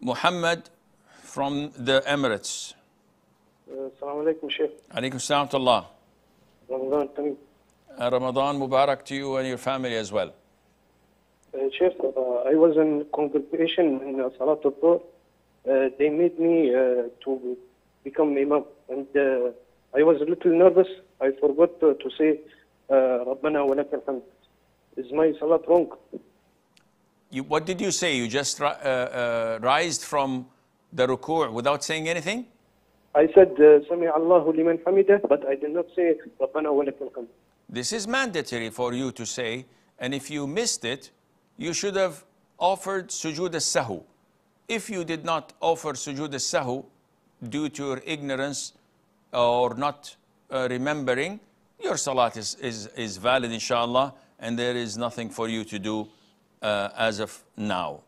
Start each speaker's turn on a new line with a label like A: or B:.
A: Muhammad from the Emirates.
B: Uh, Assalamu alaikum, Sheikh.
A: Alaikum salam Allah.
B: Ramadan Tamim.
A: Uh, Ramadan Mubarak to you and your family as well.
B: Uh, Sheikh, uh, I was in congregation in uh, al They made me uh, to become Imam. And I was a little nervous. I forgot to, to say, Rabbana wa lakal hamd. Is my Salat wrong?
A: You, what did you say? You just uh, uh, rised from the ruku' without saying anything?
B: I said, uh, Allahu liman hamidah, but I did not say, Rabbana wa
A: This is mandatory for you to say, and if you missed it, you should have offered sujood as-sahu. If you did not offer sujood as-sahu due to your ignorance or not uh, remembering, your salat is, is, is valid, inshallah, and there is nothing for you to do uh, as of now.